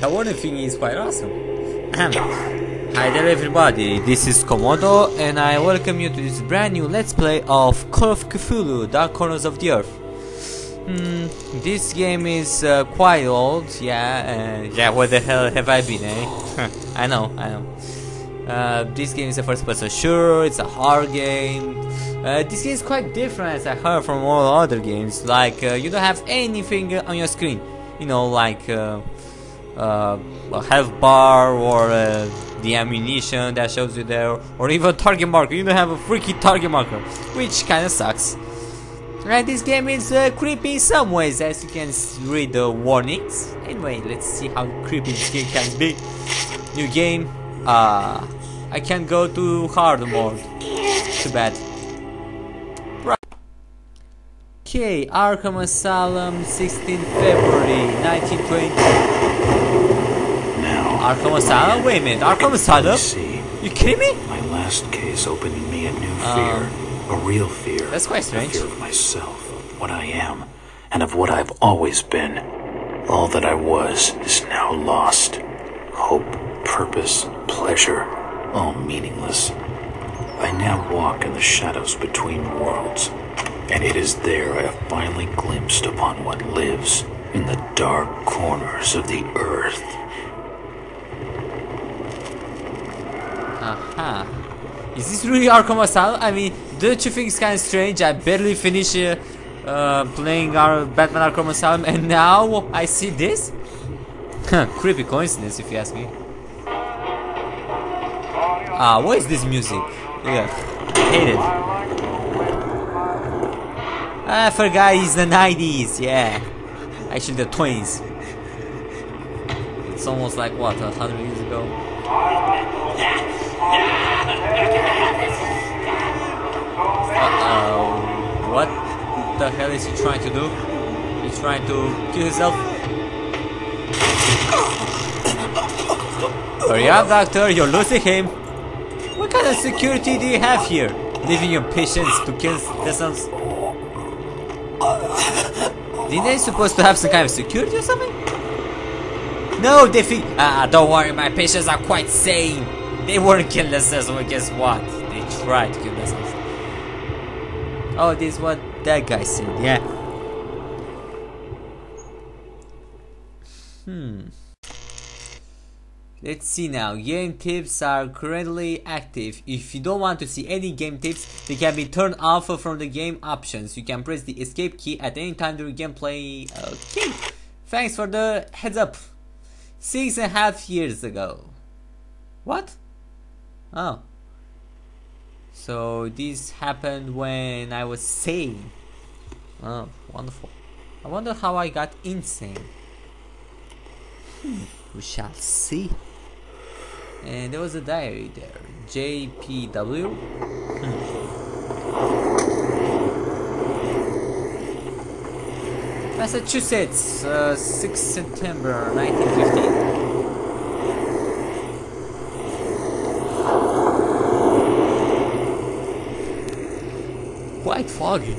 the warning thing is quite awesome. Hi there everybody, this is Komodo and I welcome you to this brand new let's play of Call of Cthulhu Dark Corners of the Earth. Hmm, this game is uh, quite old, yeah, uh, yeah, where the hell have I been, eh? I know, I know. Uh, this game is a first person shooter, it's a hard game. Uh, this game is quite different as I heard from all other games, like uh, you don't have anything on your screen, you know, like uh, health bar or uh, the ammunition that shows you there, or even target marker. You don't have a freaky target marker, which kind of sucks. Right, this game is uh, creepy in some ways, as you can read the warnings. Anyway, let's see how creepy this game can be. New game. Uh, I can't go to hard mode. Too bad. Okay, Arkham Asylum, 16 February 1920. Arkham Asylum? Wait a minute, Arkham Asylum? see, You kidding me? my last case opened me a new fear, a real fear. Um, that's quite A strange. fear of myself, of what I am, and of what I've always been. All that I was is now lost. Hope, purpose, pleasure, all meaningless. I now walk in the shadows between worlds, and it is there I have finally glimpsed upon what lives in the dark corners of the earth. Aha. Is this really Arkham Asylum? I mean, don't you think it's kind of strange? I barely finished uh, uh, playing our Batman Arkham Asylum and now I see this? Creepy coincidence if you ask me. Ah, what is this music? Yeah, hate it. I forgot it's the 90s, yeah. Actually the 20s. It's almost like what, a hundred years ago? Uh-oh. What the hell is he trying to do? He's trying to kill himself? Hurry up, doctor, you're losing him. What kind of security do you have here? Leaving your patients to kill themselves? Didn't they supposed to have some kind of security or something? No, they think. Ah, don't worry, my patients are quite sane. They weren't themselves, well, guess what? They tried to kill. Oh, this is what that guy said, yeah. Hmm. Let's see now. Game tips are currently active. If you don't want to see any game tips, they can be turned off from the game options. You can press the escape key at any time during gameplay. Okay. Thanks for the heads up. Six and a half years ago. What? Oh. So this happened when I was sane. Oh, wonderful. I wonder how I got insane. Hmm, we shall see. And there was a diary there. JPW. Hmm. Massachusetts, uh, 6 September 1915. Quite foggy.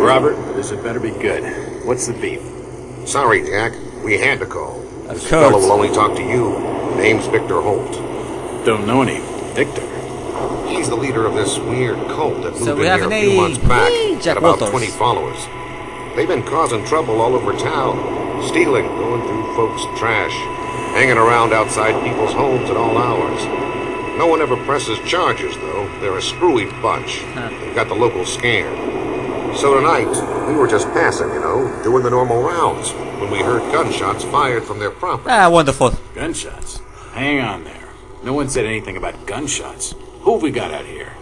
Robert, this had better be good. What's the beef? Sorry, Jack. We had to call. Of this fellow will only talk to you. Name's Victor Holt. Don't know any. Victor. He's the leader of this weird cult that moved So we in here a few months back. Hey, Jack about Walters. 20 followers. They've been causing trouble all over town. Stealing, going through folks' trash. Hanging around outside people's homes at all hours. No one ever presses charges, though. They're a screwy bunch. They've got the locals scared. So tonight, we were just passing, you know, doing the normal rounds, when we heard gunshots fired from their property. Ah, wonderful. Gunshots. Hang on there. No one said anything about gunshots. Who have we got out here?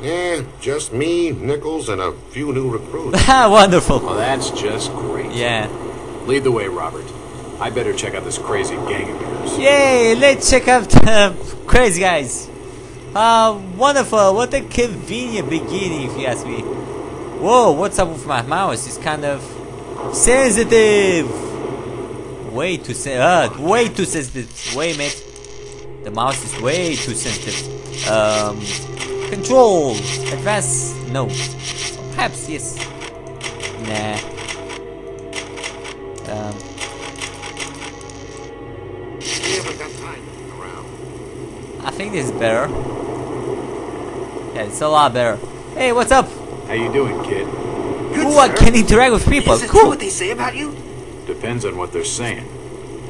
Yeah, just me, Nichols, and a few new recruits. Ah, wonderful. Well, that's just great. Yeah. Lead the way, Robert. I better check out this crazy gang of yours. Yay, let's check out the crazy guys. Ah, wonderful. What a convenient beginning, if you ask me. Whoa, what's up with my mouse? It's kind of sensitive. Way too sen- uh, way too sensitive. Wait, mate. The mouse is way too sensitive. Um, Control! Advance? No. Perhaps, yes. Nah. Um, We haven't got time to look around. I think this is better. Yeah, it's a lot better. Hey, what's up? How you doing, kid? Good, Ooh, I sir. can interact with people. Is it true Cool. what they say about you? Depends on what they're saying.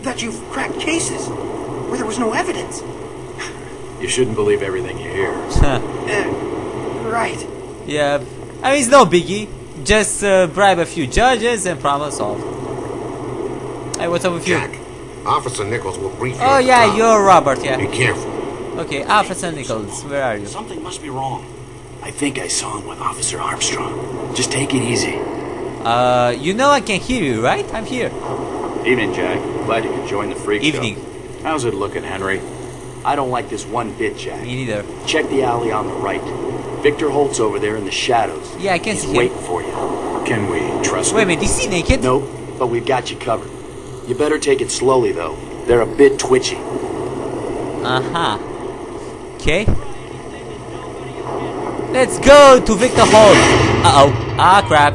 That you've cracked cases where there was no evidence. You shouldn't believe everything you hear. Uh, right. yeah. I mean, it's no biggie. Just uh, bribe a few judges and problem solved. Hey, what's up with you? Jack, Officer Nichols will brief you. Oh at the yeah, you're Robert, yeah. Be careful. Okay, Officer Nichols, where are you? Something must be wrong. I think I saw him with Officer Armstrong. Just take it easy. Uh, you know I can hear you, right? I'm here. Evening, Jack. Glad you could join the freak Evening. How's it looking, Henry? I don't like this one bit, Jack. Me neither. Check the alley on the right. Victor Holt's over there in the shadows. Yeah, I can He's see him. waiting for you. Can we trust Wait a him? minute, is he naked? Nope, but we've got you covered. You better take it slowly, though. They're a bit twitchy. Uh-huh. Okay. Let's go to Victor Holt. Uh-oh. Ah, crap.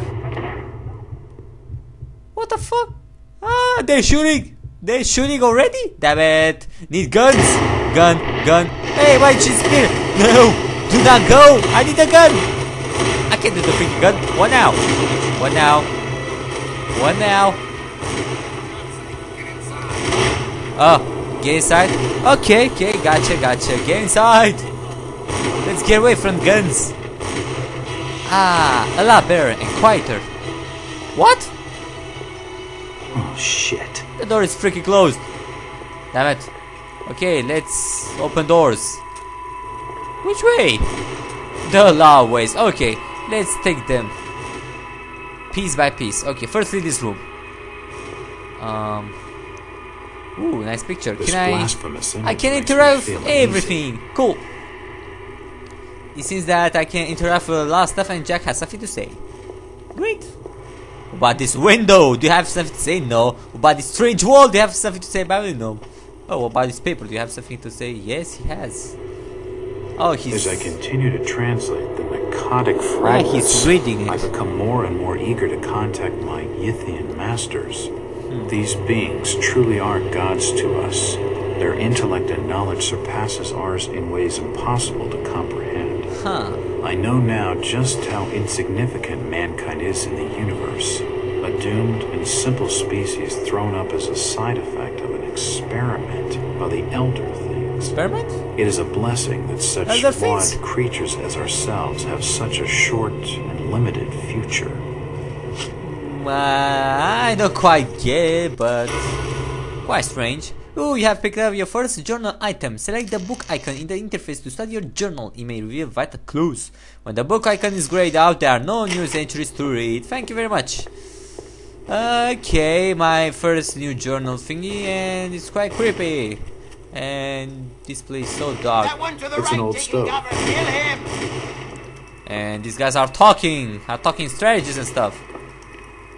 What the fuck? Ah, they're shooting. They're shooting already? Damn it. Need guns. Gun, gun. Hey, why she's here? No. Do not go. I need a gun. I can't do the freaking gun. What now? What now? What now? Oh, get inside. Okay, okay, gotcha, gotcha. Get inside. Let's get away from guns. Ah, a lot better and quieter. What? Oh, shit. The door is freaking closed. Damn it. Okay, let's open doors. Which way? The law ways. Okay, let's take them piece by piece. Okay, firstly this room. Um. Ooh, nice picture. This Can I? I can interact with everything. Cool. It seems that I can interact with a lot of stuff and Jack has something to say. Great. About this window, do you have something to say? No. About this strange wall, do you have something to say about it? No. Oh, about this paper, do you have something to say? Yes, he has. Oh, he's. As I continue to translate the Pnakotic fragments, he's reading it. I become more and more eager to contact my Yithian masters. Hmm. These beings truly are gods to us. Their intellect and knowledge surpasses ours in ways impossible to comprehend. Huh. I know now just how insignificant mankind is in the universe. A doomed and simple species thrown up as a side effect of an experiment by the elder things. Experiment? It is a blessing that such Elder flawed things? creatures as ourselves have such a short and limited future. Uh, I don't quite get it, but quite strange. Ooh, you have picked up your first journal item. Select the book icon in the interface to study your journal. It may reveal vital clues. When the book icon is grayed out, there are no news entries to read. Thank you very much. Okay, my first new journal thingy, and it's quite creepy. And this place is so dark. It's an old stove. And these guys are talking, are talking strategies and stuff.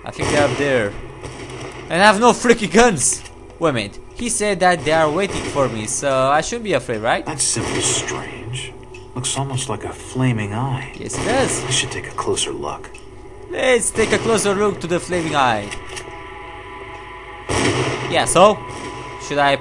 I think they're up there. And I have no freaking guns. Wait a minute. He said that they are waiting for me, so I shouldn't be afraid, right? That's simply strange. Looks almost like a flaming eye. Yes, it does. I should take a closer look. Let's take a closer look to the flaming eye. Yeah, so should I